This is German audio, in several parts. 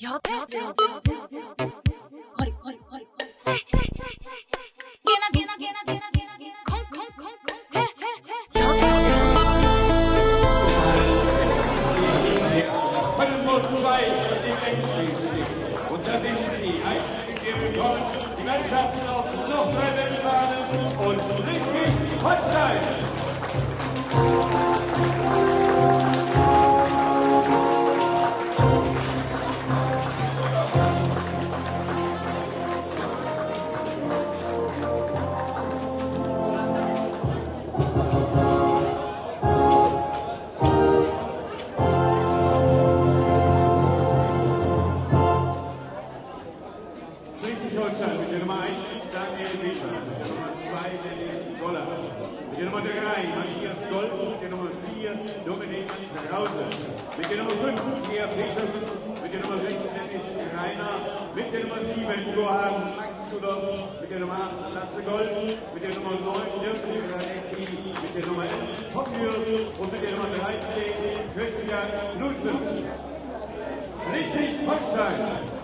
やってやってやってやってやってやってカリカリカリカリさいさいさいさいさいゲナゲナゲナゲナゲナゲナコンコンコンコンへへへやってやってこれも2倍お願いしてほしいお茶せんしアイスゲームコンイマリサスのスノープライベルバーのおつねしはっしゃい Thank you. Nummer 3 Matthias Gold, mit der Nummer 4 Dominik Krause, mit der Nummer 5 Pia Petersen, mit der Nummer 6 Dennis Reiner, mit der Nummer 7 Johann Maxudov, mit der Nummer 8 Lasse Gold, mit der Nummer 9 Dirk Ranecki, mit der Nummer 11 Topius und mit der Nummer 13 Christian Lutzen. Schleswig-Holstein.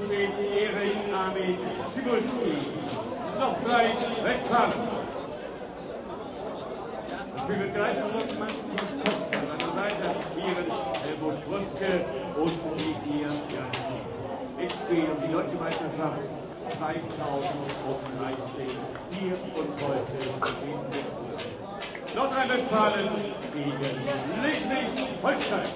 18-jährigen Armin Schibulski. Noch drei Rechtshand. Das Spiel wird geleitet von Martin Koch. An seiner Seite assistieren Helmut Bruske und Edir Janssen. Mitspiel um die deutsche Meisterschaft 2013 hier und heute in Witzel. Nordrhein-Westfalen gegen Schleswig-Holstein.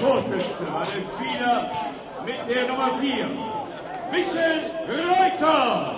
Torschütze war der Spieler mit der Nummer 4, Michel Reuter.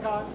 Blackhawks.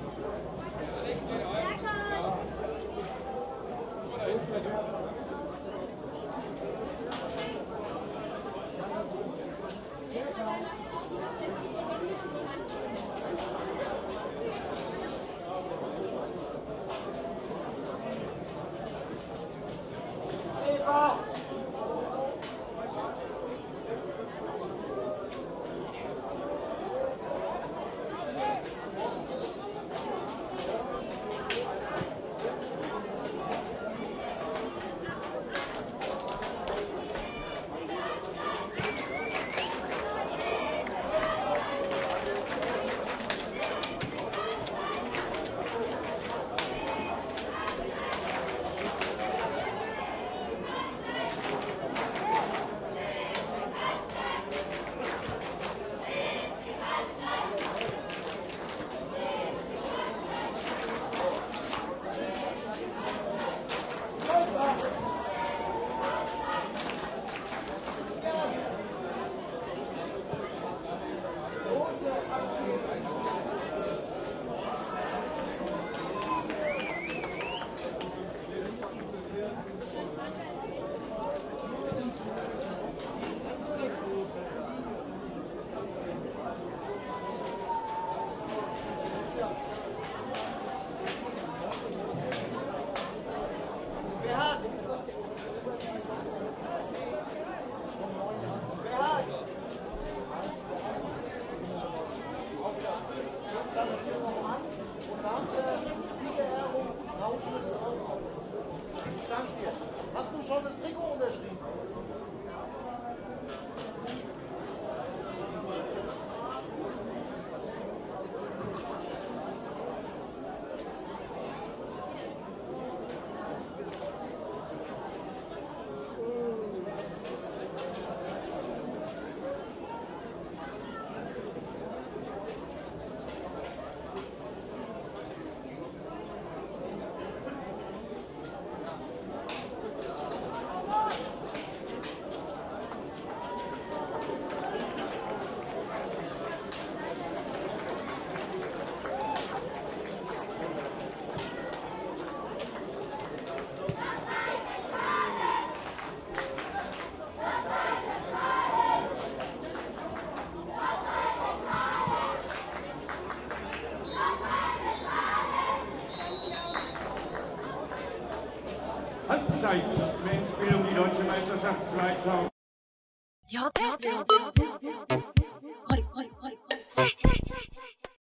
Deutsche Meisterschaft 2000.